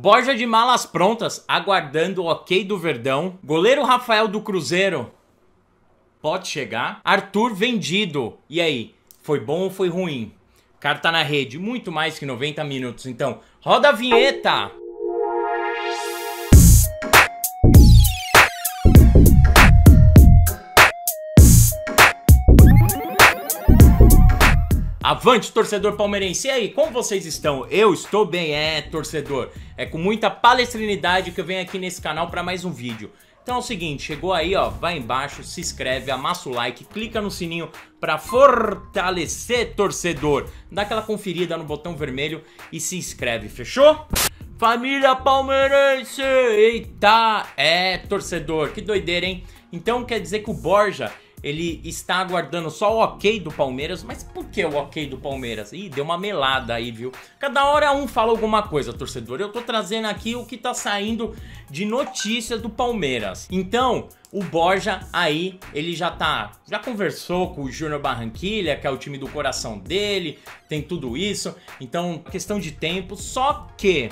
Borja de malas prontas, aguardando o ok do Verdão. Goleiro Rafael do Cruzeiro pode chegar. Arthur vendido. E aí, foi bom ou foi ruim? Tá na rede muito mais que 90 minutos. Então, roda a vinheta! Avante, torcedor palmeirense. E aí, como vocês estão? Eu estou bem, é, torcedor. É com muita palestrinidade que eu venho aqui nesse canal para mais um vídeo. Então é o seguinte, chegou aí, ó, vai embaixo, se inscreve, amassa o like, clica no sininho para fortalecer, torcedor. Dá aquela conferida no botão vermelho e se inscreve, fechou? Família palmeirense! Eita! É, torcedor, que doideira, hein? Então quer dizer que o Borja ele está aguardando só o ok do Palmeiras. Mas por que o ok do Palmeiras? Ih, deu uma melada aí, viu? Cada hora um fala alguma coisa, torcedor. Eu tô trazendo aqui o que tá saindo de notícias do Palmeiras. Então, o Borja aí, ele já tá, já conversou com o Júnior Barranquilha, que é o time do coração dele, tem tudo isso. Então, questão de tempo, só que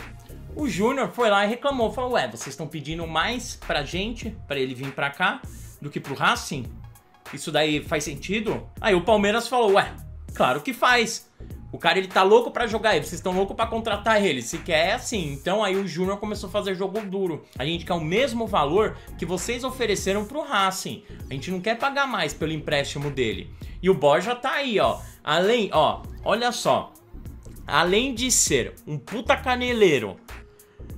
o Júnior foi lá e reclamou, falou: "Ué, vocês estão pedindo mais pra gente, para ele vir pra cá, do que pro Racing?" Isso daí faz sentido? Aí o Palmeiras falou: Ué, claro que faz. O cara ele tá louco para jogar ele, vocês estão loucos para contratar ele. Se quer é assim. Então aí o Júnior começou a fazer jogo duro. A gente quer o mesmo valor que vocês ofereceram pro Racing. A gente não quer pagar mais pelo empréstimo dele. E o Borja tá aí, ó. Além, ó, olha só. Além de ser um puta caneleiro,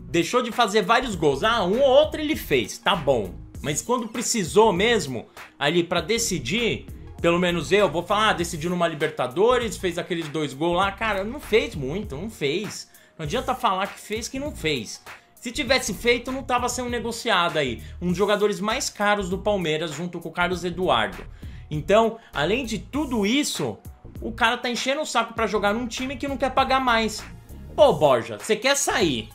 deixou de fazer vários gols. Ah, um ou outro ele fez, tá bom. Mas quando precisou mesmo, ali para decidir, pelo menos eu, vou falar, ah, decidiu numa Libertadores, fez aqueles dois gols lá, cara, não fez muito, não fez. Não adianta falar que fez que não fez. Se tivesse feito, não tava sendo negociado aí. Um dos jogadores mais caros do Palmeiras, junto com o Carlos Eduardo. Então, além de tudo isso, o cara tá enchendo o saco para jogar num time que não quer pagar mais. Pô, Borja, você quer sair?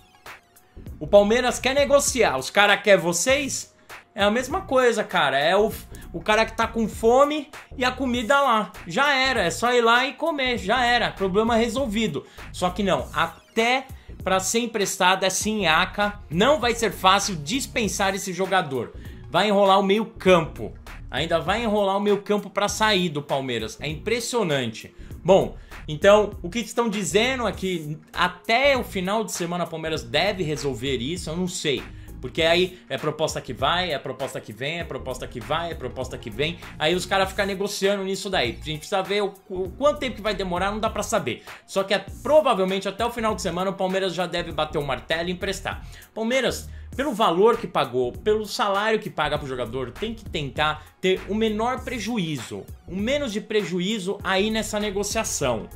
O Palmeiras quer negociar, os caras querem vocês? É a mesma coisa, cara. É o, o cara que tá com fome e a comida lá. Já era, é só ir lá e comer, já era. Problema resolvido. Só que não, até para ser emprestado essa Inhaca, não vai ser fácil dispensar esse jogador. Vai enrolar o meio-campo. Ainda vai enrolar o meio-campo para sair do Palmeiras. É impressionante. Bom, então, o que estão dizendo é que até o final de semana o Palmeiras deve resolver isso, eu não sei. Porque aí é proposta que vai, é proposta que vem, é proposta que vai, é proposta que vem. Aí os caras ficam negociando nisso daí. A gente precisa ver o, o, quanto tempo que vai demorar, não dá para saber. Só que é, provavelmente até o final de semana o Palmeiras já deve bater o martelo e emprestar. Palmeiras, pelo valor que pagou, pelo salário que paga pro jogador, tem que tentar ter o menor prejuízo, o menos de prejuízo aí nessa negociação.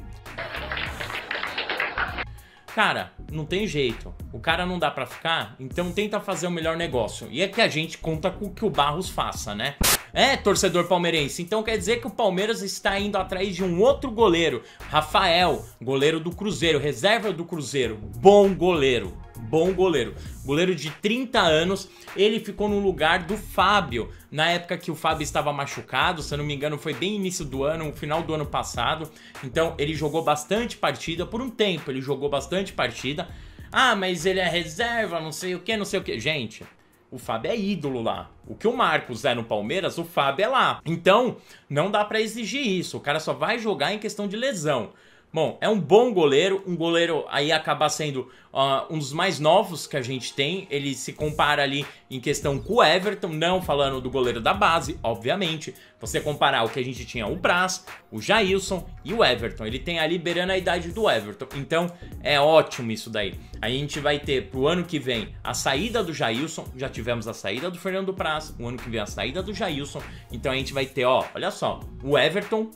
Cara, não tem jeito. O cara não dá para ficar, então tenta fazer o melhor negócio. E é que a gente conta com que o Barros faça, né? É, torcedor palmeirense. Então quer dizer que o Palmeiras está indo atrás de um outro goleiro, Rafael, goleiro do Cruzeiro, reserva do Cruzeiro. Bom goleiro bom goleiro. Goleiro de 30 anos, ele ficou no lugar do Fábio, na época que o Fábio estava machucado, se eu não me engano foi bem início do ano, final do ano passado. Então ele jogou bastante partida, por um tempo ele jogou bastante partida. Ah, mas ele é reserva, não sei o que, não sei o que. Gente, o Fábio é ídolo lá. O que o Marcos é no Palmeiras, o Fábio é lá. Então, não dá para exigir isso. O cara só vai jogar em questão de lesão. Bom, é um bom goleiro, um goleiro aí acaba sendo uh, um dos mais novos que a gente tem. Ele se compara ali em questão com o Everton, não falando do goleiro da base, obviamente. Você comparar o que a gente tinha o Braz, o Jailson e o Everton. Ele tem ali beirando a idade do Everton. Então é ótimo isso daí. A gente vai ter pro ano que vem a saída do Jailson, já tivemos a saída do Fernando Braz, o ano que vem a saída do Jailson. Então a gente vai ter, ó, olha só, o Everton,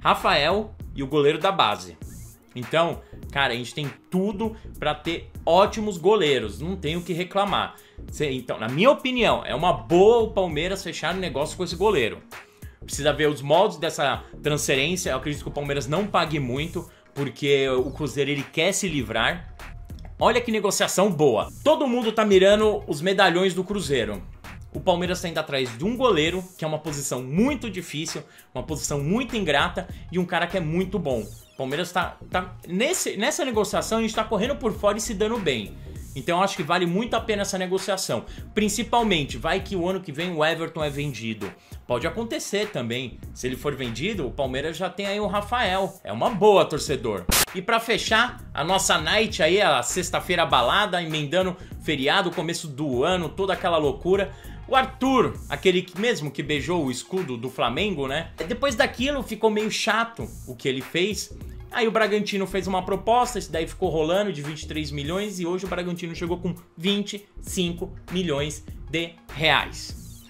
Rafael e o goleiro da base. Então, cara, a gente tem tudo para ter ótimos goleiros, não tenho o que reclamar. Então, na minha opinião, é uma boa o Palmeiras fechar um negócio com esse goleiro. Precisa ver os moldes dessa transferência. Eu acredito que o Palmeiras não pague muito, porque o Cruzeiro ele quer se livrar. Olha que negociação boa. Todo mundo tá mirando os medalhões do Cruzeiro o Palmeiras está indo atrás de um goleiro, que é uma posição muito difícil, uma posição muito ingrata, e um cara que é muito bom. O Palmeiras está tá, nesse, nessa negociação, a gente está correndo por fora e se dando bem. Então acho que vale muito a pena essa negociação. Principalmente, vai que o ano que vem o Everton é vendido. Pode acontecer também. Se ele for vendido, o Palmeiras já tem aí o Rafael. É uma boa, torcedor. E para fechar, a nossa night aí, a sexta-feira balada, emendando feriado, começo do ano, toda aquela loucura. O Arthur, aquele que mesmo que beijou o escudo do Flamengo, né? Depois daquilo ficou meio chato o que ele fez. Aí o Bragantino fez uma proposta, isso daí ficou rolando de 23 milhões e hoje o Bragantino chegou com 25 milhões de reais.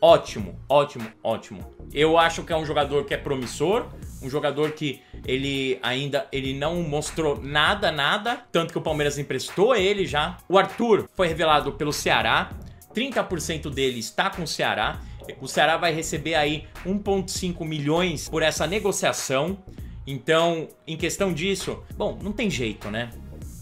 Ótimo, ótimo, ótimo. Eu acho que é um jogador que é promissor, um jogador que ele ainda ele não mostrou nada, nada, tanto que o Palmeiras emprestou ele já. O Arthur foi revelado pelo Ceará, 30% dele está com o Ceará. O Ceará vai receber aí 1,5 milhões por essa negociação. Então, em questão disso, bom, não tem jeito, né?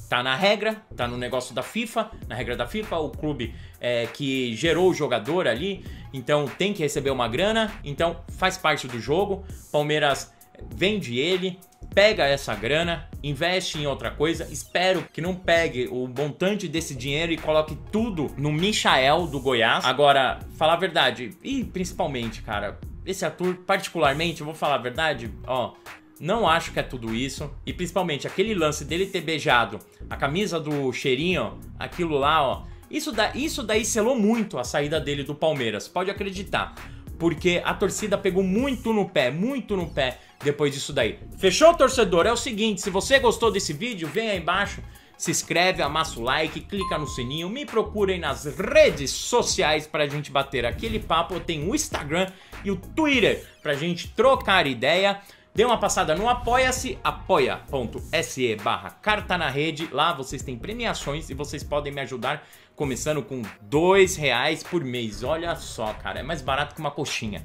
Tá na regra, tá no negócio da FIFA, na regra da FIFA, o clube é, que gerou o jogador ali, então tem que receber uma grana, então faz parte do jogo. Palmeiras vende ele, pega essa grana, investe em outra coisa. Espero que não pegue o montante desse dinheiro e coloque tudo no Michael do Goiás. Agora, falar a verdade, e principalmente, cara, esse ator, particularmente, eu vou falar a verdade, ó, não acho que é tudo isso. E principalmente aquele lance dele ter beijado a camisa do cheirinho, aquilo lá, ó. Isso, da, isso daí selou muito a saída dele do Palmeiras, pode acreditar. Porque a torcida pegou muito no pé, muito no pé depois disso daí. Fechou, torcedor? É o seguinte, se você gostou desse vídeo, vem aí embaixo, se inscreve, amassa o like, clica no sininho, me procurem nas redes sociais pra gente bater aquele papo. Eu tenho o Instagram e o Twitter pra gente trocar ideia. Dê uma passada no Apoia-se, apoia.se barra carta na rede. Lá vocês têm premiações e vocês podem me ajudar começando com dois reais por mês. Olha só, cara, é mais barato que uma coxinha.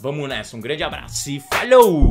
Vamos nessa, um grande abraço e falou!